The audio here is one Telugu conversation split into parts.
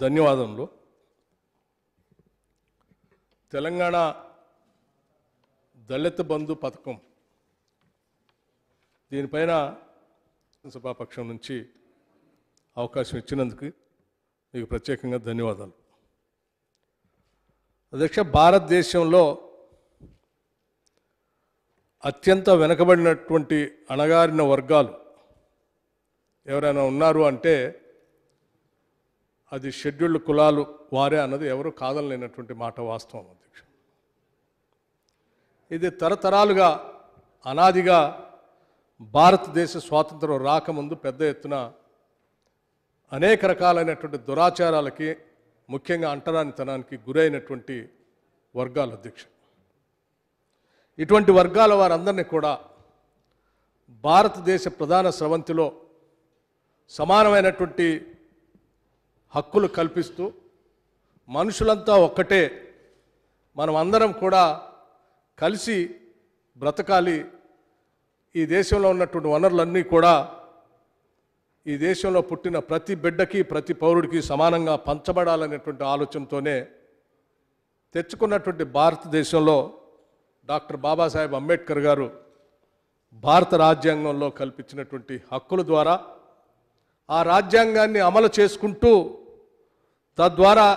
ధన్యవాదములు. తెలంగాణ దళిత బంధు పథకం. దీనిపైన సభాపక్షం నుంచి అవకాశం ఇచ్చినందుకు మీకు ప్రత్యేకంగా ధన్యవాదాలు. అధ్యక్ష భారతదేశంలో అత్యంత వెనకబడినటువంటి అణగారిన వర్గాలు ఎవరైనా ఉన్నారు అంటే అది షెడ్యూల్డ్ కులాలు వారే అన్నది ఎవరు కాదనలేనటువంటి మాట వాస్తవం అధ్యక్ష. ఇది తరతరాలుగా అనాదిగా భారతదేశ స్వాతంత్రం రాకముందు పెద్ద ఎత్తున అనేక రకాలైనటువంటి దురాచారాలకి ముఖ్యంగా అంటరానితనానికి గురైనటువంటి వర్గాల అధ్యక్ష. ఇటువంటి వర్గాల వారందరినీ కూడా భారతదేశ ప్రధాన స్రవంతిలో సమానమైనటువంటి హక్కులు కల్పిస్తూ మనుషులంతా ఒక్కటే మనం అందరం కూడా కలిసి బ్రతకాలి. ఈ దేశంలో ఉన్నటువంటి వనరులన్నీ కూడా ఈ దేశంలో పుట్టిన ప్రతి బిడ్డకి ప్రతి పౌరుడికి సమానంగా పంచబడాలనేటువంటి ఆలోచనతోనే తెచ్చుకున్నటువంటి భారతదేశంలో డాక్టర్ బాబాసాహెబ్ అంబేద్కర్ గారు భారత రాజ్యాంగంలో కల్పించినటువంటి హక్కుల ద్వారా ఆ రాజ్యాంగాన్ని అమలు చేసుకుంటూ తద్వారా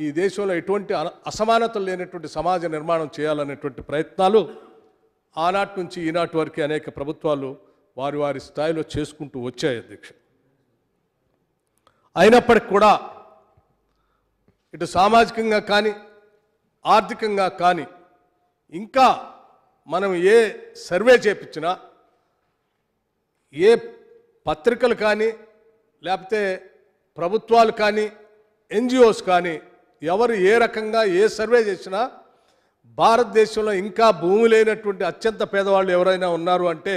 ఈ దేశంలో ఎటువంటి అసమానతలు లేనటువంటి సమాజ నిర్మాణం చేయాలనేటువంటి ప్రయత్నాలు ఆనాటి నుంచి ఈనాటి వరకు అనేక ప్రభుత్వాలు వారి వారి స్థాయిలో చేసుకుంటూ వచ్చాయి అధ్యక్ష. అయినప్పటికి కూడా ఇటు సామాజికంగా కానీ ఆర్థికంగా కానీ ఇంకా మనం ఏ సర్వే చేపించినా ఏ పత్రికలు కానీ లేకపోతే ప్రభుత్వాలు కానీ ఎన్జిఓస్ కానీ ఎవరు ఏ రకంగా ఏ సర్వే చేసినా భారతదేశంలో ఇంకా భూమి లేనటువంటి అత్యంత పేదవాళ్ళు ఎవరైనా ఉన్నారు అంటే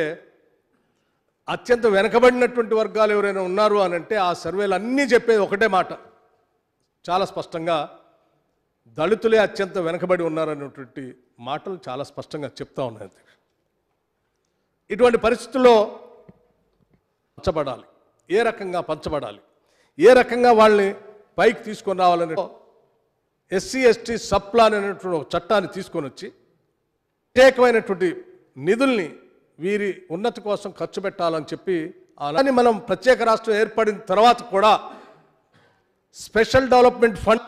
అత్యంత వెనకబడినటువంటి వర్గాలు ఎవరైనా ఉన్నారు అని అంటే ఆ సర్వేలు అన్నీ చెప్పేది ఒకటే మాట. చాలా స్పష్టంగా దళితులే అత్యంత వెనకబడి ఉన్నారనేటువంటి మాటలు చాలా స్పష్టంగా చెప్తా ఉన్నాయి ఇటువంటి పరిస్థితుల్లో పంచబడాలి. ఏ రకంగా పంచబడాలి? ఏ రకంగా వాళ్ళని పైకి తీసుకొని రావాలనే ఎస్సీ ఎస్టీ సప్లాన్ అనేటువంటి ఒక చట్టాన్ని తీసుకొని వచ్చి ప్రత్యేకమైనటువంటి నిధుల్ని వీరి ఉన్నతి కోసం ఖర్చు పెట్టాలని చెప్పి అలానే మనం ప్రత్యేక రాష్ట్రం ఏర్పడిన తర్వాత కూడా స్పెషల్ డెవలప్మెంట్ ఫండ్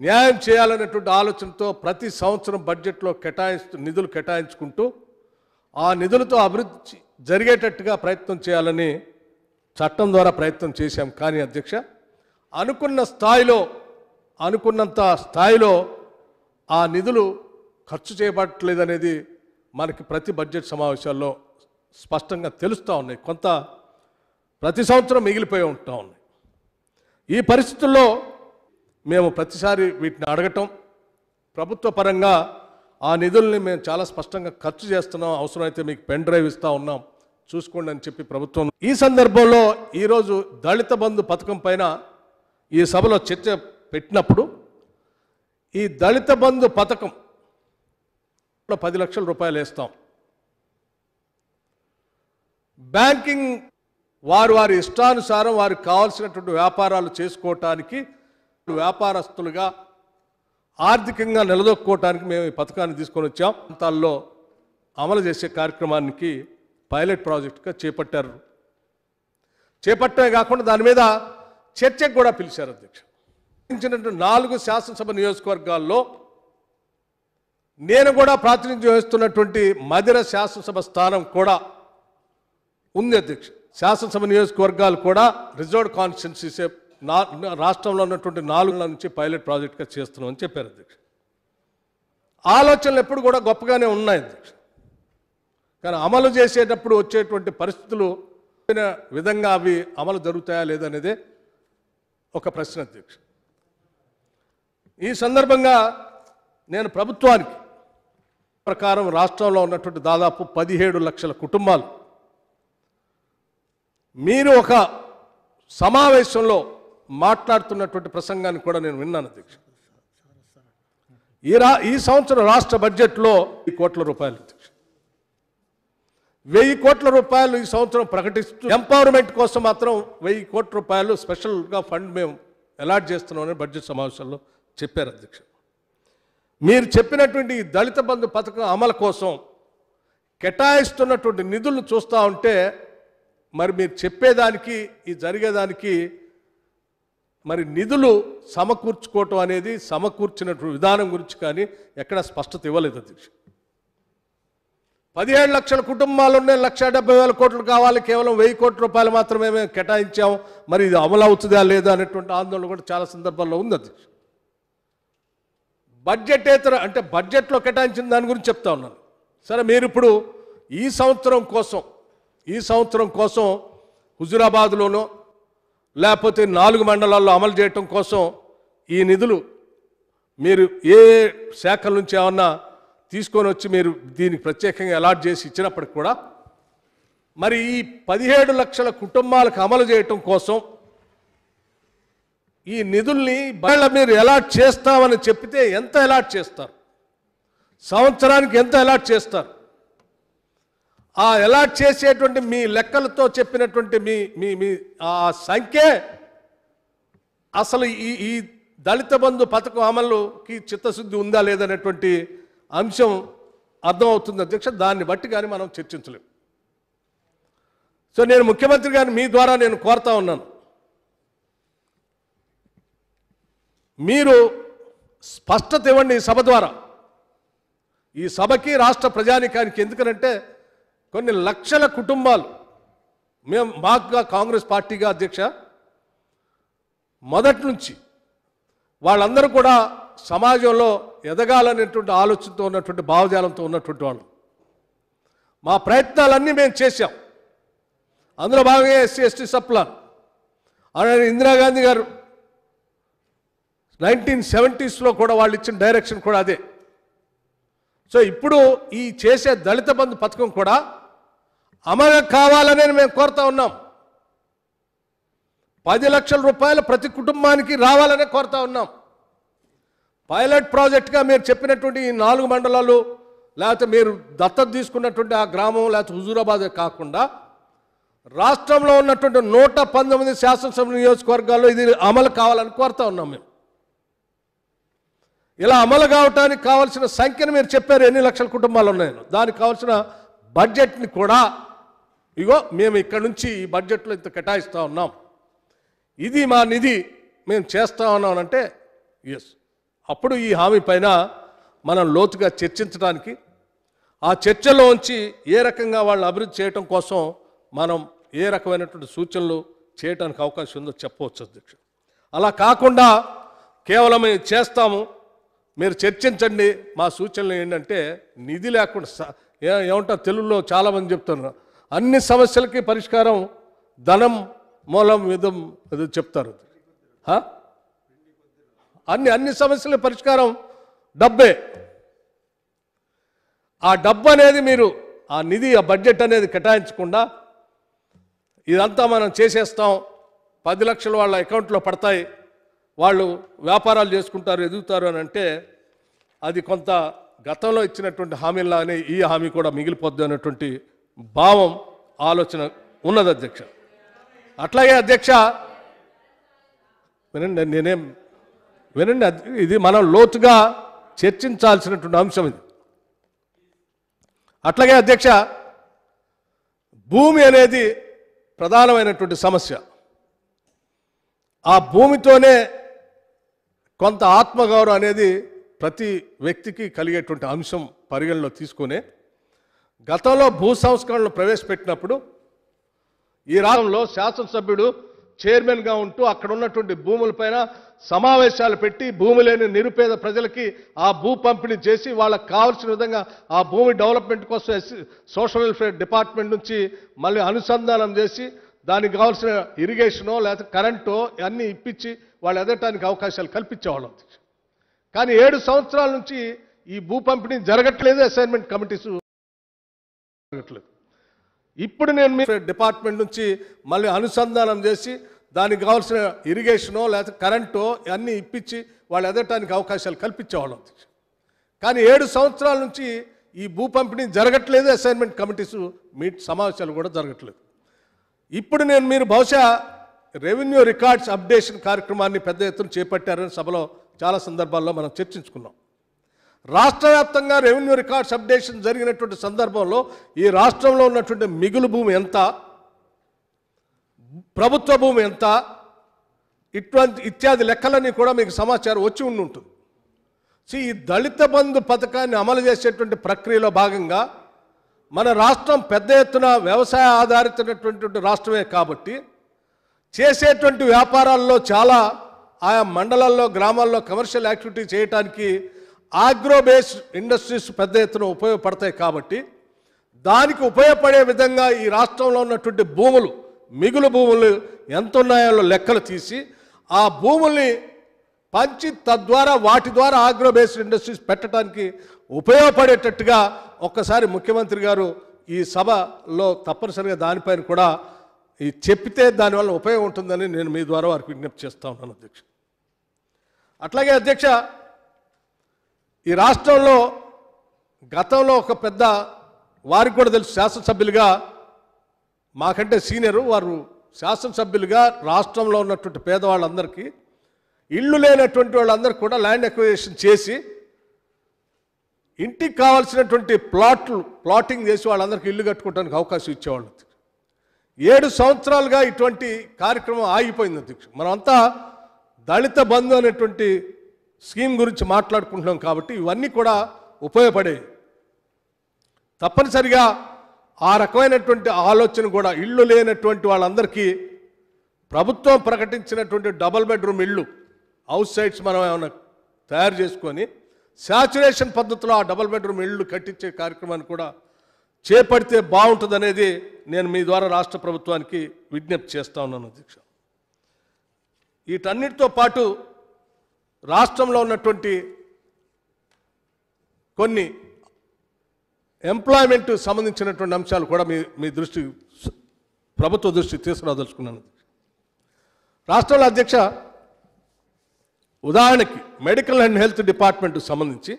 న్యాయం చేయాలనేటువంటి ఆలోచనతో ప్రతి సంవత్సరం బడ్జెట్లో కేటాయిస్తూ నిధులు కేటాయించుకుంటూ ఆ నిధులతో అభివృద్ధి జరిగేటట్టుగా ప్రయత్నం చేయాలని చట్టం ద్వారా ప్రయత్నం చేశాం. కానీ అధ్యక్ష అనుకున్న స్థాయిలో అనుకున్నంత స్థాయిలో ఆ నిధులు ఖర్చు చేయబట్టలేదనేది మనకి ప్రతి బడ్జెట్ సమావేశాల్లో స్పష్టంగా తెలుస్తూ ఉన్నాయి. కొంత ప్రతి సంవత్సరం మిగిలిపోయి ఉంటా ఉన్నాయి. ఈ పరిస్థితుల్లో మేము ప్రతిసారి వీటిని అడగటం ప్రభుత్వ పరంగా ఆ నిధుల్ని మేము చాలా స్పష్టంగా ఖర్చు చేస్తున్నాం అవసరమైతే మీకు పెన్ డ్రైవ్ ఇస్తూ ఉన్నాం చూసుకోండి అని చెప్పి ప్రభుత్వం. ఈ సందర్భంలో ఈరోజు దళిత బంధు పథకం పైన ఈ సభలో చర్చ పెట్టినప్పుడు ఈ దళిత బంధు పథకం పది లక్షల రూపాయలు వేస్తాం. బ్యాంకింగ్ వారు వారి ఇష్టానుసారం వారికి కావాల్సినటువంటి వ్యాపారాలు చేసుకోవటానికి వ్యాపారస్తులుగా ఆర్థికంగా నిలదొక్కుకోవటానికి మేము ఈ పథకాన్ని తీసుకొని వచ్చాం. ప్రాంతాల్లో అమలు చేసే కార్యక్రమానికి పైలట్ ప్రాజెక్టుగా చేపట్టారు. చేపట్టమే కాకుండా దాని మీద చర్చకు కూడా పిలిచారు అధ్యక్ష. ఇచ్చినటువంటి నాలుగు శాసనసభ నియోజకవర్గాల్లో నేను కూడా ప్రాతినిధ్యం వహిస్తున్నటువంటి మధిర శాసనసభ స్థానం కూడా ఉంది అధ్యక్ష. శాసనసభ నియోజకవర్గాలు కూడా రిజర్వ్డ్ కాన్స్టిట్యున్సీస్ నా రాష్ట్రంలో ఉన్నటువంటి నాలుగు నుంచి పైలట్ ప్రాజెక్ట్గా చేస్తున్నామని చెప్పారు అధ్యక్ష. ఆలోచనలు ఎప్పుడు కూడా గొప్పగానే ఉన్నాయి అధ్యక్ష. కానీ అమలు చేసేటప్పుడు వచ్చేటువంటి పరిస్థితులు విధంగా అవి అమలు జరుగుతాయా లేదనేదే ఒక ప్రశ్న అధ్యక్ష. ఈ సందర్భంగా నేను ప్రభుత్వానికి ప్రకారం రాష్ట్రంలో ఉన్నటువంటి దాదాపు పదిహేడు లక్షల కుటుంబాలు మీరు ఒక సమావేశంలో మాట్లాడుతున్నటువంటి ప్రసంగాన్ని కూడా నేను విన్నాను అధ్యక్ష. ఈ రా ఈ సంవత్సరం రాష్ట్ర బడ్జెట్లో ఈ కోట్ల రూపాయలు. వెయ్యి కోట్ల రూపాయలు ఈ సంవత్సరం ప్రకటిస్తూ ఎంపవర్మెంట్ కోసం మాత్రం వెయ్యి కోట్ల రూపాయలు స్పెషల్గా ఫండ్ మేము అలాట్ చేస్తున్నామని బడ్జెట్ సమావేశంలో చెప్పారు అధ్యక్ష. మీరు చెప్పినటువంటి ఈ దళిత బంధు పథకం అమలు కోసం కేటాయిస్తున్నటువంటి నిధులు చూస్తూ ఉంటే మరి మీరు చెప్పేదానికి ఈ జరిగేదానికి మరి నిధులు సమకూర్చుకోవటం అనేది సమకూర్చినటువంటి విధానం గురించి కానీ ఎక్కడ స్పష్టత ఇవ్వలేదు అధ్యక్ష. పదిహేడు లక్షల కుటుంబాలు ఉన్నాయి లక్ష డెబ్బై వేల కోట్లు కావాలి కేవలం వెయ్యి కోట్ల రూపాయలు మాత్రమే మేము కేటాయించాం మరి ఇది అమలు అవుతుందా లేదా అనేటువంటి ఆందోళన కూడా చాలా సందర్భాల్లో ఉంది అధ్యక్ష బడ్జెటేతర అంటే బడ్జెట్లో కేటాయించిన దాని గురించి చెప్తా ఉన్నాను. సరే మీరు ఇప్పుడు ఈ సంవత్సరం కోసం ఈ సంవత్సరం కోసం హుజురాబాద్లోనో లేకపోతే నాలుగు మండలాల్లో అమలు చేయటం కోసం ఈ నిధులు మీరు ఏ శాఖల నుంచి ఏమన్నా తీసుకొని వచ్చి మీరు దీనికి ప్రత్యేకంగా అలాట్ చేసి ఇచ్చినప్పటికి కూడా మరి ఈ పదిహేడు లక్షల కుటుంబాలకు అమలు చేయటం కోసం ఈ నిధుల్ని బయట మీరు అలాట్ చేస్తామని చెప్పితే ఎంత అలాట్ చేస్తారు? సంవత్సరానికి ఎంత అలాట్ చేస్తారు? ఆ అలాట్ చేసేటువంటి మీ లెక్కలతో చెప్పినటువంటి మీ మీ మీ ఆ సంఖ్య అసలు ఈ ఈ దళిత బంధు పథకం అమలుకి చిత్తశుద్ధి ఉందా లేదనేటువంటి అంశం అర్థమవుతుంది అధ్యక్ష దాన్ని బట్టి కానీ మనం చర్చించలేం. సో నేను ముఖ్యమంత్రి గారిని మీ ద్వారా నేను కోరుతా ఉన్నాను. మీరు స్పష్టత ఇవ్వండి ఈ సభ ద్వారా. ఈ సభకి రాష్ట్ర ప్రజానికానికి ఎందుకనంటే కొన్ని లక్షల కుటుంబాలు మేము మాకుగా కాంగ్రెస్ పార్టీగా అధ్యక్ష మొదటి నుంచి వాళ్ళందరూ కూడా సమాజంలో ఎదగాలనేటువంటి ఆలోచనతో ఉన్నటువంటి భావజాలంతో ఉన్నటువంటి వాళ్ళు. మా ప్రయత్నాలన్నీ మేము చేశాం. అందులో భాగంగా ఎస్సీ ఎస్టీ సప్లాన్. అలాగే ఇందిరాగాంధీ గారు నైన్టీన్ సెవెంటీస్లో కూడా వాళ్ళు ఇచ్చిన డైరెక్షన్ కూడా అదే. సో ఇప్పుడు ఈ చేసే దళిత బంధు పథకం కూడా అమలు కావాలనే మేము కోరుతా ఉన్నాం. పది లక్షల రూపాయలు ప్రతి కుటుంబానికి రావాలనే కోరుతా ఉన్నాం. పైలట్ ప్రాజెక్ట్గా మీరు చెప్పినటువంటి ఈ నాలుగు మండలాలు లేకపోతే మీరు దత్తత తీసుకున్నటువంటి ఆ గ్రామం లేకపోతే హుజూరాబాద్ కాకుండా రాష్ట్రంలో ఉన్నటువంటి నూట పంతొమ్మిది శాసనసభ నియోజకవర్గాల్లో ఇది అమలు కావాలని కోరుతా ఉన్నాం మేము. ఇలా అమలు కావటానికి కావాల్సిన సంఖ్యను మీరు చెప్పారు ఎన్ని లక్షల కుటుంబాలు ఉన్నాయని దానికి కావాల్సిన బడ్జెట్ని కూడా ఇగో మేము ఇక్కడ నుంచి ఈ బడ్జెట్లో ఇంత కేటాయిస్తూ ఉన్నాం. ఇది మా నిధి మేము చేస్తా ఉన్నాం అంటే ఎస్ అప్పుడు ఈ హామీ పైన మనం లోతుగా చర్చించడానికి ఆ చర్చలోంచి ఏ రకంగా వాళ్ళని అభివృద్ధి చేయటం కోసం మనం ఏ రకమైనటువంటి సూచనలు చేయడానికి అవకాశం ఉందో చెప్పవచ్చు అధ్యక్షుడు అలా కాకుండా కేవలం చేస్తాము మీరు చర్చించండి మా సూచనలు ఏంటంటే నిధి లేకుండా స- ఏమంటారు తెలుగులో చాలామంది చెప్తున్నారు అన్ని సమస్యలకి పరిష్కారం ధనం మూలం విధం చెప్తారు హా? అన్ని అన్ని సమస్యల పరిష్కారం డబ్బే. ఆ డబ్బు అనేది మీరు ఆ నిధి ఆ బడ్జెట్ అనేది కేటాయించకుండా ఇదంతా మనం చేసేస్తాం. పది లక్షలు వాళ్ళ అకౌంట్లో పడతాయి. వాళ్ళు వ్యాపారాలు చేసుకుంటారు ఎదుగుతారు అని అంటే అది కొంత గతంలో ఇచ్చినటువంటి హామీలానే ఈ హామీ కూడా మిగిలిపోద్ది అనేటువంటి భావం ఆలోచన ఉన్నది అధ్యక్ష. అట్లాగే అధ్యక్ష నేనేం వినండి ఇది మనం లోతుగా చర్చించాల్సినటువంటి అంశం ఇది. అట్లాగే అధ్యక్ష భూమి అనేది ప్రధానమైనటువంటి సమస్య. ఆ భూమితోనే కొంత ఆత్మగౌరవం అనేది ప్రతి వ్యక్తికి కలిగేటువంటి అంశం పరిగణలో తీసుకునే గతంలో భూ సంస్కరణలు ప్రవేశపెట్టినప్పుడు ఈ రాష్ట్రంలో శాసనసభ్యుడు చైర్మన్గా ఉంటూ అక్కడ ఉన్నటువంటి భూములపైన సమావేశాలు పెట్టి భూమి లేని నిరుపేద ప్రజలకి ఆ భూ పంపిణీ చేసి వాళ్ళకి కావాల్సిన విధంగా ఆ భూమి డెవలప్మెంట్ కోసం సోషల్ వెల్ఫేర్ డిపార్ట్మెంట్ నుంచి మళ్ళీ అనుసంధానం చేసి దానికి కావాల్సిన ఇరిగేషనో లేకపోతే కరెంటో అన్నీ ఇప్పించి వాళ్ళు ఎదగటానికి అవకాశాలు కల్పించేవాళ్ళం కానీ ఏడు సంవత్సరాల నుంచి ఈ భూ పంపిణీ జరగట్లేదు అసైన్మెంట్ కమిటీస్ జరగట్లేదు. ఇప్పుడు నేను మీ డిపార్ట్మెంట్ నుంచి మళ్ళీ అనుసంధానం చేసి దానికి కావాల్సిన ఇరిగేషనో లేకపోతే కరెంటో అన్నీ ఇప్పించి వాళ్ళు ఎదగటానికి అవకాశాలు కల్పించేవాళ్ళం కానీ ఏడు సంవత్సరాల నుంచి ఈ భూ పంపిణీ జరగట్లేదు అసైన్మెంట్ కమిటీస్ మీట్ సమావేశాలు కూడా జరగట్లేదు. ఇప్పుడు నేను మీరు బహుశా రెవెన్యూ రికార్డ్స్ అప్డేషన్ కార్యక్రమాన్ని పెద్ద ఎత్తున చేపట్టారని సభలో చాలా సందర్భాల్లో మనం చర్చించుకున్నాం. రాష్ట్ర వ్యాప్తంగా రెవెన్యూ రికార్డ్స్ అప్డేషన్ జరిగినటువంటి సందర్భంలో ఈ రాష్ట్రంలో ఉన్నటువంటి మిగులు భూమి ఎంత? ప్రభుత్వ భూమి ఎంత? ఇటువంటి ఇత్యాది లెక్కలన్నీ కూడా మీకు సమాచారం వచ్చి ఉండి ఉంటుంది సో ఈ దళిత బంధు పథకాన్ని అమలు చేసేటువంటి ప్రక్రియలో భాగంగా మన రాష్ట్రం పెద్ద ఎత్తున వ్యవసాయ ఆధారితమైనటువంటి రాష్ట్రమే కాబట్టి చేసేటువంటి వ్యాపారాల్లో చాలా ఆయా మండలాల్లో గ్రామాల్లో కమర్షియల్ యాక్టివిటీ చేయటానికి ఆగ్రోబేస్డ్ ఇండస్ట్రీస్ పెద్ద ఎత్తున ఉపయోగపడతాయి కాబట్టి దానికి ఉపయోగపడే విధంగా ఈ రాష్ట్రంలో ఉన్నటువంటి భూములు మిగులు భూములు ఎంత ఉన్నాయో లెక్కలు తీసి ఆ భూముల్ని పంచి తద్వారా వాటి ద్వారా ఆగ్రో బేస్డ్ ఇండస్ట్రీస్ పెట్టడానికి ఉపయోగపడేటట్టుగా ఒక్కసారి ముఖ్యమంత్రి గారు ఈ సభలో తప్పనిసరిగా దానిపైన కూడా ఈ చెప్పితే దానివల్ల ఉపయోగం ఉంటుందని నేను మీ ద్వారా వారికి విజ్ఞప్తి చేస్తా ఉన్నాను అధ్యక్ష. అట్లాగే అధ్యక్ష ఈ రాష్ట్రంలో గతంలో ఒక పెద్ద వారికి కూడా తెలుసు శాసనసభ్యులుగా మాకంటే సీనియరు వారు శాసనసభ్యులుగా రాష్ట్రంలో ఉన్నటువంటి పేదవాళ్ళందరికీ ఇళ్ళు లేనటువంటి వాళ్ళందరికీ కూడా ల్యాండ్ ఎక్విజిషన్ చేసి ఇంటికి కావాల్సినటువంటి ప్లాట్లు ప్లాటింగ్ చేసి వాళ్ళందరికీ ఇల్లు కట్టుకోవడానికి అవకాశం ఇచ్చేవాళ్ళు. ఏడు సంవత్సరాలుగా ఇటువంటి కార్యక్రమం ఆగిపోయింది అధ్యక్షుడు. మనమంతా దళిత బంధు అనేటువంటి స్కీమ్ గురించి మాట్లాడుకుంటున్నాం కాబట్టి ఇవన్నీ కూడా ఉపయోగపడేవి. తప్పనిసరిగా ఆ రకమైనటువంటి ఆలోచన కూడా ఇళ్ళు లేనటువంటి వాళ్ళందరికీ ప్రభుత్వం ప్రకటించినటువంటి డబుల్ బెడ్రూమ్ ఇళ్ళు హౌస్ సైట్స్ మనం ఏమైనా తయారు చేసుకొని శాచురేషన్ పద్ధతిలో ఆ డబుల్ బెడ్రూమ్ ఇళ్ళు కట్టించే కార్యక్రమాన్ని కూడా చేపడితే బాగుంటుంది అనేది నేను మీ ద్వారా రాష్ట్ర ప్రభుత్వానికి విజ్ఞప్తి చేస్తా ఉన్నాను అధ్యక్ష. వీటన్నిటితో పాటు రాష్ట్రంలో ఉన్నటువంటి కొన్ని ఎంప్లాయ్మెంట్ సంబంధించినటువంటి అంశాలు కూడా మీ మీ దృష్టి ప్రభుత్వ దృష్టి తీసుకురాదలుచుకున్నాను. రాష్ట్రంలో అధ్యక్ష ఉదాహరణకి మెడికల్ అండ్ హెల్త్ డిపార్ట్మెంట్ సంబంధించి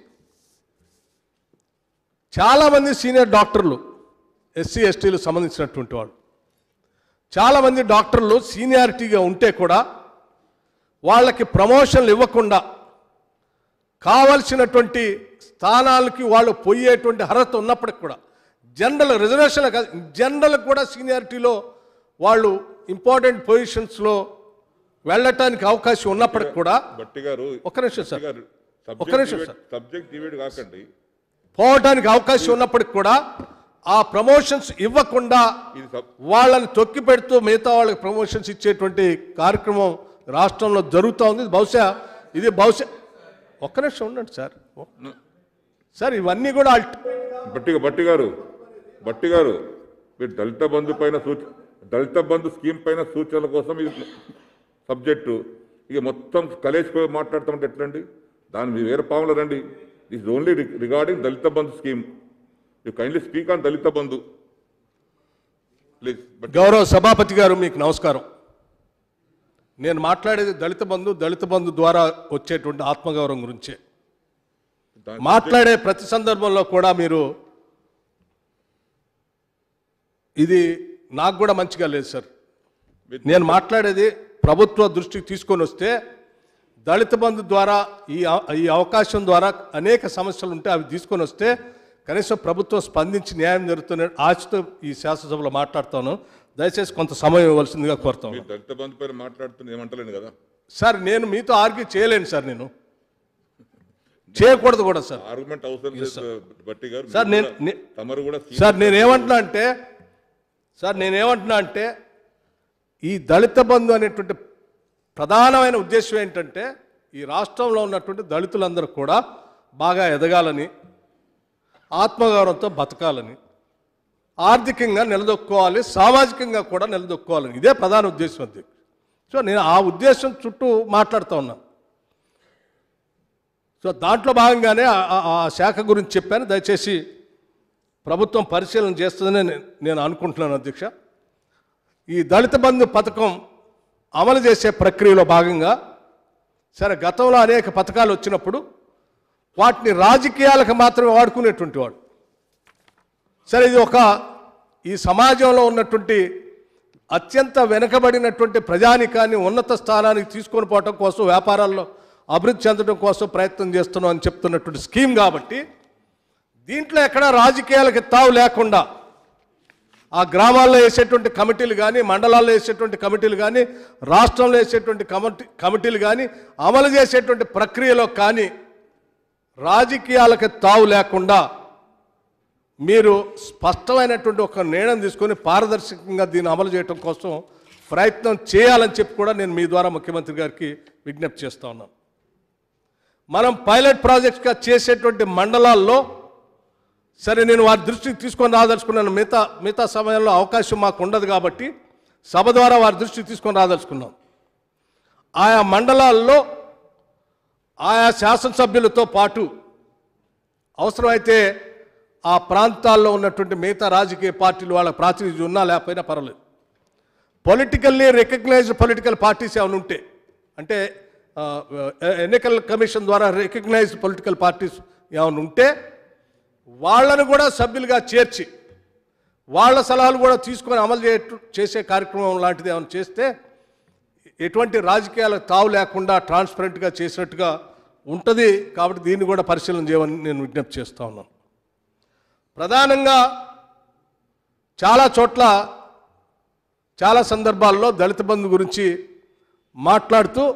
చాలామంది సీనియర్ డాక్టర్లు ఎస్సీ ఎస్టీలు సంబంధించినటువంటి వాళ్ళు. చాలామంది డాక్టర్లు సీనియారిటీగా ఉంటే కూడా వాళ్ళకి ప్రమోషన్లు ఇవ్వకుండా కావలసినటువంటి స్థానాలకి వాళ్ళు పోయేటువంటి అర్హత ఉన్నప్పటికి కూడా జనరల్ రిజర్వేషన్ కాదు జనరల్ కూడా సీనియారిటీలో వాళ్ళు ఇంపార్టెంట్ పొజిషన్స్లో వెళ్ళటానికి అవకాశం ఉన్నప్పటికి కూడా బట్టి గారు ఒక్క నిమిషం సార్. ఒక్క నిమిషం సార్. సబ్జెక్ట్ కాకండి. పోవటానికి అవకాశం ఉన్నప్పటికి కూడా ఆ ప్రమోషన్స్ ఇవ్వకుండా వాళ్ళని తొక్కి పెడుతూ మిగతా వాళ్ళకి ప్రమోషన్స్ ఇచ్చేటువంటి కార్యక్రమం రాష్ట్రంలో జరుగుతూ ఉంది. బహుశా ఇది బహుశా ఒక్క నిమిషం ఉండండి సార్. సార్ ఇవన్నీ కూడా బట్టి బట్టి గారు బట్టి గారు మీరు దళిత బంధు పైన సూచ దళిత బంధు స్కీమ్ పైన సూచనల కోసం ఇది సబ్జెక్టు. ఇక మొత్తం కలేసిపోయి మాట్లాడుతుంటే ఎట్లండి? దాని మీరు వేరే పాములు రండి. This only regarding Dalit Bandhu scheme. You kindly speak on Dalit Bandhu. Please గౌరవ సభాపతి గారు మీకు నమస్కారం. నేను మాట్లాడేది దళిత బంధు దళిత బంధు ద్వారా వచ్చేటువంటి ఆత్మగౌరవం గురించే. మాట్లాడే ప్రతి సందర్భంలో కూడా మీరు ఇది నాకు కూడా మంచిగా లేదు సార్. నేను మాట్లాడేది ప్రభుత్వ దృష్టికి తీసుకొని వస్తే దళిత బంధు ద్వారా ఈ ఈ అవకాశం ద్వారా అనేక సమస్యలు ఉంటే అవి తీసుకొని వస్తే కనీసం ప్రభుత్వం స్పందించి న్యాయం జరుగుతున్న ఆశతో ఈ శాసనసభలో మాట్లాడుతాను. దయచేసి కొంత సమయం ఇవ్వాల్సిందిగా కోరుతాను మీరు దళిత బంధు పైన మాట్లాడుతున్న ఏమంటలేను కదా? సార్ నేను మీతో ఆర్గ్యూ చేయలేను సార్ నేను. చేయకూడదు కూడా సార్. ఆర్గ్యుమెంట్ అవసరం లేదు బట్టి గారు. సార్, నేను- తమరు కూడా సార్ నేనేమంటున్నా అంటే సార్ నేనేమంటున్నా అంటే ఈ దళిత బంధు అనేటువంటి ప్రధానమైన ఉద్దేశం ఏంటంటే ఈ రాష్ట్రంలో ఉన్నటువంటి దళితులందరూ కూడా బాగా ఎదగాలని ఆత్మగౌరవంతో బతకాలని. ఆర్థికంగా నిలదొక్కోవాలి సామాజికంగా కూడా నిలదొక్కోవాలని ఇదే ప్రధాన ఉద్దేశం అది. సో నేను ఆ ఉద్దేశం చుట్టూ మాట్లాడుతూ ఉన్నాను సో దాంట్లో భాగంగానే ఆ- శాఖ గురించి చెప్పాను. దయచేసి ప్రభుత్వం పరిశీలన చేస్తుందని నేను అనుకుంటున్నాను అధ్యక్ష. ఈ దళిత బంధు పథకం అమలు చేసే ప్రక్రియలో భాగంగా సరే గతంలో అనేక పథకాలు వచ్చినప్పుడు వాటిని రాజకీయాలకు మాత్రమే వాడుకునేటువంటి వాడు. సరే ఇది ఒక ఈ సమాజంలో ఉన్నటువంటి అత్యంత వెనుకబడినటువంటి ప్రజానికాన్ని ఉన్నత స్థానానికి తీసుకొని పోవటం కోసం వ్యాపారాల్లో అభివృద్ధి చెందడం కోసం ప్రయత్నం చేస్తున్నాం అని చెప్తున్నటువంటి స్కీమ్ కాబట్టి దీంట్లో ఎక్కడా రాజకీయాలకి తావు లేకుండా ఆ గ్రామాల్లో వేసేటువంటి కమిటీలు కానీ మండలాల్లో వేసేటువంటి కమిటీలు కానీ రాష్ట్రంలో వేసేటువంటి కమిటీ కమిటీలు కానీ అమలు చేసేటువంటి ప్రక్రియలో కానీ రాజకీయాలకు తావు లేకుండా మీరు స్పష్టమైనటువంటి ఒక నిర్ణయం తీసుకొని పారదర్శకంగా దీన్ని అమలు చేయడం కోసం ప్రయత్నం చేయాలని చెప్పి కూడా నేను మీ ద్వారా ముఖ్యమంత్రి గారికి విజ్ఞప్తి చేస్తూ ఉన్నాను. మనం పైలట్ ప్రాజెక్ట్గా చేసేటువంటి మండలాల్లో సరే నేను వారి దృష్టికి తీసుకొని రాదలుచుకున్నాను. మిగతా మిగతా సమయంలో అవకాశం మాకు ఉండదు కాబట్టి సభ ద్వారా వారి దృష్టికి తీసుకొని రాదలుచుకున్నాం. ఆయా మండలాల్లో ఆయా శాసనసభ్యులతో పాటు అవసరమైతే ఆ ప్రాంతాల్లో ఉన్నటువంటి మిగతా రాజకీయ పార్టీలు వాళ్ళ ప్రాతినిధ్యం ఉన్నా లేకపోయినా పర్వాలేదు. పొలిటికల్లీ రికగ్నైజ్డ్ పొలిటికల్ పార్టీస్ ఏమైనా ఉంటే అంటే ఎన్నికల కమిషన్ ద్వారా రికగ్నైజ్డ్ పొలిటికల్ పార్టీస్ ఏమైనా ఉంటే వాళ్ళను కూడా సభ్యులుగా చేర్చి వాళ్ళ సలహాలు కూడా తీసుకొని అమలు చేయ చేసే కార్యక్రమం లాంటిది ఏమైనా చేస్తే ఎటువంటి రాజకీయాలకు తావు లేకుండా ట్రాన్స్పరెంట్గా చేసినట్టుగా ఉంటుంది. కాబట్టి దీన్ని కూడా పరిశీలన చేయమని నేను విజ్ఞప్తి చేస్తా ఉన్నాను. ప్రధానంగా చాలా చోట్ల చాలా సందర్భాల్లో దళిత బంధు గురించి మాట్లాడుతూ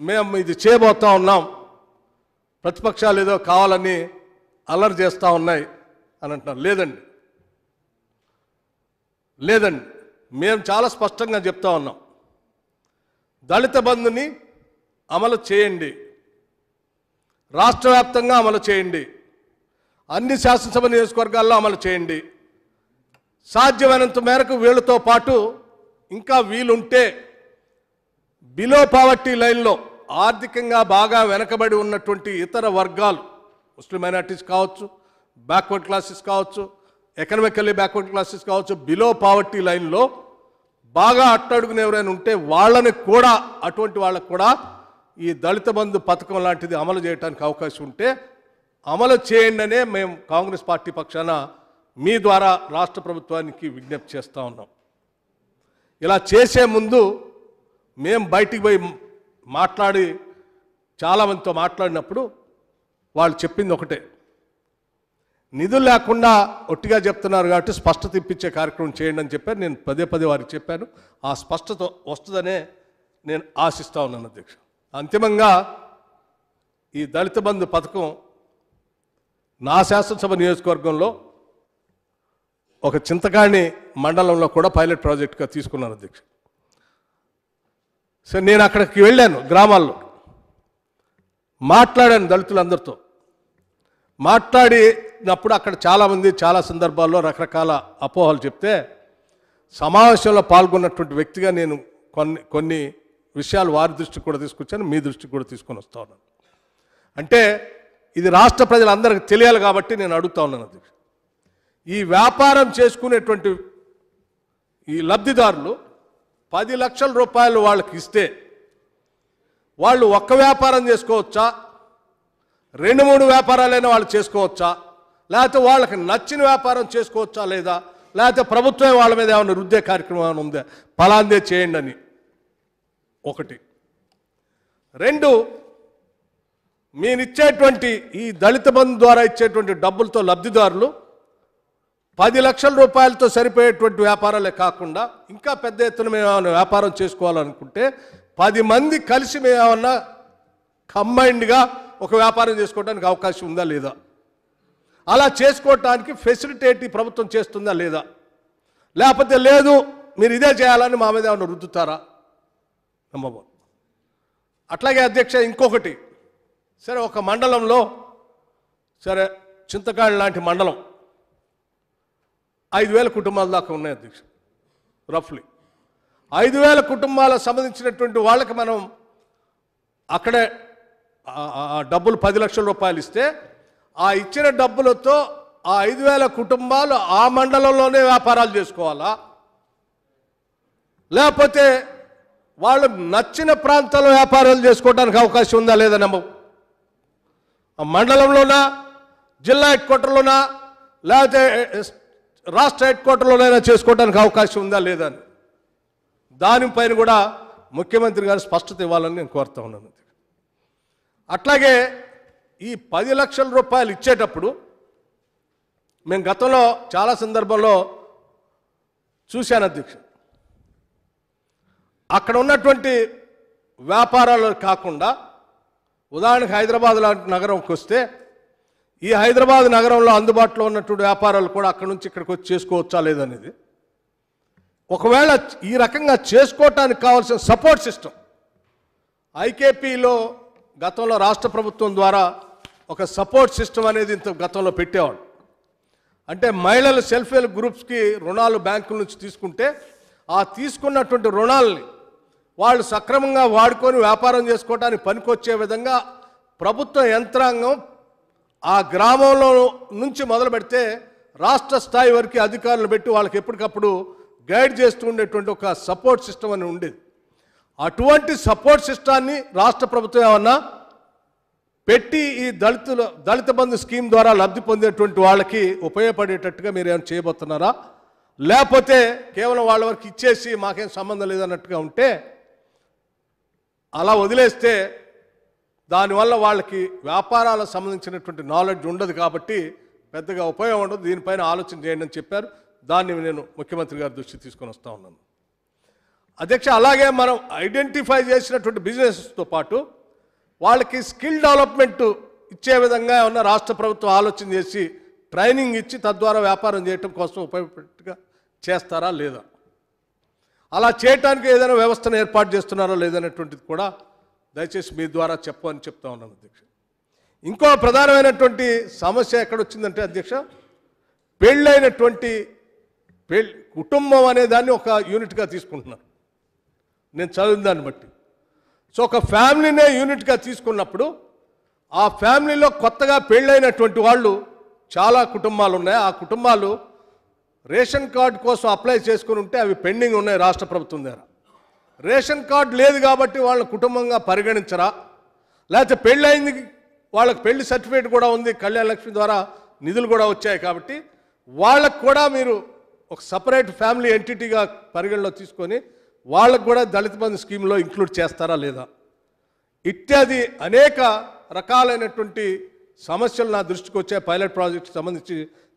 మేము ఇది చేయబోతా ఉన్నాం. ప్రతిపక్షాలు ఏదో కావాలని అల్లరి చేస్తూ ఉన్నాయి అని అంటున్నారు. లేదండి. లేదండి. మేము చాలా స్పష్టంగా చెప్తా ఉన్నాం. దళిత బంధుని అమలు చేయండి. రాష్ట్ర వ్యాప్తంగా అమలు చేయండి. అన్ని శాసనసభ నియోజకవర్గాల్లో అమలు చేయండి. సాధ్యమైనంత మేరకు వీళ్ళతో పాటు ఇంకా వీలుంటే బిలో పావర్టీ లైన్లో ఆర్థికంగా బాగా వెనకబడి ఉన్నటువంటి ఇతర వర్గాలు ముస్లిం మైనార్టీస్ కావచ్చు బ్యాక్వర్డ్ క్లాసెస్ కావచ్చు ఎకనామికల్లీ బ్యాక్వర్డ్ క్లాసెస్ కావచ్చు బిలో పావర్టీ లైన్లో బాగా అట్టడుగుని ఎవరైనా ఉంటే వాళ్ళని కూడా అటువంటి వాళ్ళకు కూడా ఈ దళిత బంధు పథకం లాంటిది అమలు చేయడానికి అవకాశం ఉంటే అమలు చేయండి మేము కాంగ్రెస్ పార్టీ పక్షాన మీ ద్వారా రాష్ట్ర ప్రభుత్వానికి విజ్ఞప్తి చేస్తూ ఉన్నాం. ఇలా చేసే ముందు మేము బయటికి పోయి మాట్లాడి చాలామందితో మాట్లాడినప్పుడు వాళ్ళు చెప్పింది ఒకటే. నిధులు లేకుండా ఒట్టిగా చెప్తున్నారు కాబట్టి స్పష్టత ఇప్పించే కార్యక్రమం చేయండి అని చెప్పారు. నేను పదే పదే వారికి చెప్పాను. ఆ స్పష్టత వస్తుందనే నేను ఆశిస్తా ఉన్నాను అధ్యక్ష. అంతిమంగా ఈ దళిత బంధు పథకం నా శాసనసభ నియోజకవర్గంలో ఒక చింతకాణి మండలంలో కూడా పైలట్ ప్రాజెక్టుగా తీసుకున్నాను అధ్యక్ష. సో నేను అక్కడికి వెళ్ళాను గ్రామాల్లో. మాట్లాడాను దళితులందరితో. మాట్లాడినప్పుడు అక్కడ చాలామంది చాలా సందర్భాల్లో రకరకాల అపోహలు చెప్తే సమావేశంలో పాల్గొన్నటువంటి వ్యక్తిగా నేను కొన్ని కొన్ని విషయాలు వారి దృష్టికి కూడా తీసుకొచ్చాను మీ దృష్టికి కూడా తీసుకొని వస్తా ఉన్నాను. అంటే ఇది రాష్ట్ర ప్రజలందరికీ తెలియాలి కాబట్టి నేను అడుగుతా ఉన్నాను అధ్యక్ష. ఈ వ్యాపారం చేసుకునేటువంటి ఈ లబ్ధిదారులు పది లక్షల రూపాయలు వాళ్ళకి ఇస్తే వాళ్ళు ఒక్క వ్యాపారం చేసుకోవచ్చా? రెండు మూడు వ్యాపారాలైనా వాళ్ళు చేసుకోవచ్చా? లేకపోతే వాళ్ళకి నచ్చిన వ్యాపారం చేసుకోవచ్చా లేదా? లేకపోతే ప్రభుత్వం వాళ్ళ మీద ఏమైనా రుద్దే కార్యక్రమం ఏమైనా ఉందా? ఫలాందే చేయండి అని. ఒకటి. రెండు మీరిచ్చేటువంటి ఈ దళిత బంధు ద్వారా ఇచ్చేటువంటి డబ్బులతో లబ్ధిదారులు పది లక్షల రూపాయలతో సరిపోయేటువంటి వ్యాపారాలే కాకుండా ఇంకా పెద్ద ఎత్తున మేము ఏమైనా వ్యాపారం చేసుకోవాలనుకుంటే పది మంది కలిసి మేము ఏమన్నా కంబైన్డ్గా ఒక వ్యాపారం చేసుకోవడానికి అవకాశం ఉందా లేదా? అలా చేసుకోవటానికి ఫెసిలిటేట్ ప్రభుత్వం చేస్తుందా లేదా? లేకపోతే లేదు మీరు ఇదే చేయాలని మా మీద ఏమైనా రుద్దుతారా? నమ్మబో అట్లాగే అధ్యక్ష ఇంకొకటి. సరే ఒక మండలంలో సరే చింతకాయలు లాంటి మండలం. ఐదు వేల కుటుంబాల దాకా ఉన్నాయి అధ్యక్ష రఫ్లీ. ఐదు వేల కుటుంబాలకు సంబంధించినటువంటి వాళ్ళకి మనం అక్కడే డబ్బులు పది లక్షల రూపాయలు ఇస్తే ఆ ఇచ్చిన డబ్బులతో ఆ ఐదు వేల కుటుంబాలు ఆ మండలంలోనే వ్యాపారాలు చేసుకోవాలా? లేకపోతే వాళ్ళు నచ్చిన ప్రాంతంలో వ్యాపారాలు చేసుకోవడానికి అవకాశం ఉందా లేదా నమ్మకం? మండలంలోనా జిల్లా హెడ్ క్వార్టర్లోనా లేకపోతే రాష్ట్ర హెడ్ క్వార్టర్లోనైనా చేసుకోవడానికి అవకాశం ఉందా లేదా అని. దానిపైన కూడా ముఖ్యమంత్రి గారు స్పష్టత ఇవ్వాలని నేను కోరుతా ఉన్నాను. అట్లాగే ఈ పది లక్షల రూపాయలు ఇచ్చేటప్పుడు మేము గతంలో చాలా సందర్భంలో చూశాను అధ్యక్ష. అక్కడ ఉన్నటువంటి వ్యాపారాలు కాకుండా ఉదాహరణకు హైదరాబాద్ లాంటి నగరంకి వస్తే ఈ హైదరాబాద్ నగరంలో అందుబాటులో ఉన్నటువంటి వ్యాపారాలు కూడా అక్కడి నుంచి ఇక్కడికి వచ్చి చేసుకోవచ్చా లేదనేది. ఒకవేళ ఈ రకంగా చేసుకోవటానికి కావాల్సిన సపోర్ట్ సిస్టమ్ ఐకేపీలో గతంలో రాష్ట్ర ప్రభుత్వం ద్వారా ఒక సపోర్ట్ సిస్టమ్ అనేది ఇంత గతంలో పెట్టేవాడు అంటే మహిళలు సెల్ఫ్ హెల్ప్ గ్రూప్స్కి రుణాలు బ్యాంకుల నుంచి తీసుకుంటే ఆ తీసుకున్నటువంటి రుణాలని వాళ్ళు సక్రమంగా వాడుకొని వ్యాపారం చేసుకోవడానికి పనికొచ్చే విధంగా ప్రభుత్వ యంత్రాంగం ఆ గ్రామంలో నుంచి మొదలు పెడితే రాష్ట్ర స్థాయి వరకు అధికారులు పెట్టి వాళ్ళకి ఎప్పటికప్పుడు గైడ్ చేస్తూ ఉండేటువంటి ఒక సపోర్ట్ సిస్టమ్ అని ఉండేది. అటువంటి సపోర్ట్ సిస్టాన్ని రాష్ట్ర ప్రభుత్వం ఏమన్నా పెట్టి ఈ దళితుల దళిత బంధు స్కీమ్ ద్వారా లబ్ధి పొందేటువంటి వాళ్ళకి ఉపయోగపడేటట్టుగా మీరు ఏమైనా చేయబోతున్నారా? లేకపోతే కేవలం వాళ్ళ వరకు ఇచ్చేసి మాకేం సంబంధం లేదన్నట్టుగా ఉంటే అలా వదిలేస్తే దానివల్ల వాళ్ళకి వ్యాపారాలకు సంబంధించినటువంటి నాలెడ్జ్ ఉండదు కాబట్టి పెద్దగా ఉపయోగం ఉండదు. దీనిపైన ఆలోచన చేయండి అని చెప్పారు. దాన్ని నేను ముఖ్యమంత్రి గారి దృష్టి తీసుకొని వస్తూ ఉన్నాను. అధ్యక్ష అలాగే మనం ఐడెంటిఫై చేసినటువంటి బిజినెస్తో పాటు వాళ్ళకి స్కిల్ డెవలప్మెంట్ ఇచ్చే విధంగా ఉన్న రాష్ట్ర ప్రభుత్వం ఆలోచన చేసి ట్రైనింగ్ ఇచ్చి తద్వారా వ్యాపారం చేయటం కోసం ఉపయోగపడేట్టుగా చేస్తారా లేదా? అలా చేయటానికి ఏదైనా వ్యవస్థను ఏర్పాటు చేస్తున్నారో లేదనేటువంటిది కూడా దయచేసి మీ ద్వారా చెప్పని చెప్తా ఉన్నాను అధ్యక్ష. ఇంకో ప్రధానమైనటువంటి సమస్య ఎక్కడొచ్చిందంటే అధ్యక్ష పెళ్ళైనటువంటి పెళ్ళి కుటుంబం అనే దాన్ని ఒక యూనిట్గా తీసుకుంటున్నారు. నేను చదివిన దాన్ని బట్టి. సో ఒక ఫ్యామిలీనే యూనిట్గా తీసుకున్నప్పుడు ఆ ఫ్యామిలీలో కొత్తగా పెళ్ళైనటువంటి వాళ్ళు చాలా కుటుంబాలు ఉన్నాయి ఆ కుటుంబాలు రేషన్ కార్డు కోసం అప్లై చేసుకుని ఉంటే అవి పెండింగ్ ఉన్నాయి రాష్ట్ర ప్రభుత్వం దగ్గర. రేషన్ కార్డు లేదు కాబట్టి వాళ్ళ కుటుంబంగా పరిగణించరా? లేకపోతే పెళ్ళయింది వాళ్ళకి పెళ్ళి సర్టిఫికేట్ కూడా ఉంది కళ్యాణ లక్ష్మి ద్వారా నిధులు కూడా వచ్చాయి కాబట్టి వాళ్ళకు కూడా మీరు ఒక సపరేట్ ఫ్యామిలీ ఎంటిటీగా పరిగణలో తీసుకొని వాళ్ళకు కూడా దళిత బంధు స్కీమ్లో ఇంక్లూడ్ చేస్తారా లేదా? ఇత్యాది అనేక రకాలైనటువంటి సమస్యలు నా దృష్టికి వచ్చే పైలట్ ప్రాజెక్ట్ సంబంధించి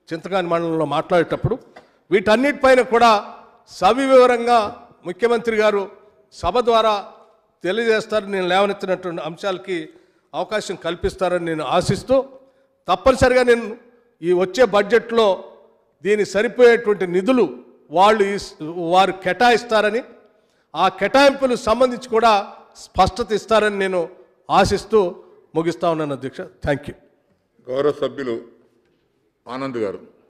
చింతకాని మండలంలో మాట్లాడేటప్పుడు వీటన్నిటిపైన కూడా సవివరంగా ముఖ్యమంత్రి గారు సభ ద్వారా తెలియజేస్తారని నేను లేవనెత్తినటువంటి అంశాలకి అవకాశం కల్పిస్తారని నేను ఆశిస్తూ తప్పనిసరిగా నేను ఈ వచ్చే బడ్జెట్లో దీని సరిపోయేటువంటి నిధులు వాళ్ళు ఈ- వారు కేటాయిస్తారని ఆ కేటాయింపులు సంబంధించి కూడా స్పష్టత ఇస్తారని నేను ఆశిస్తూ ముగిస్తా ఉన్నాను అధ్యక్ష. థ్యాంక్ యూ గౌరవ సభ్యులు ఆనంద్ గారు.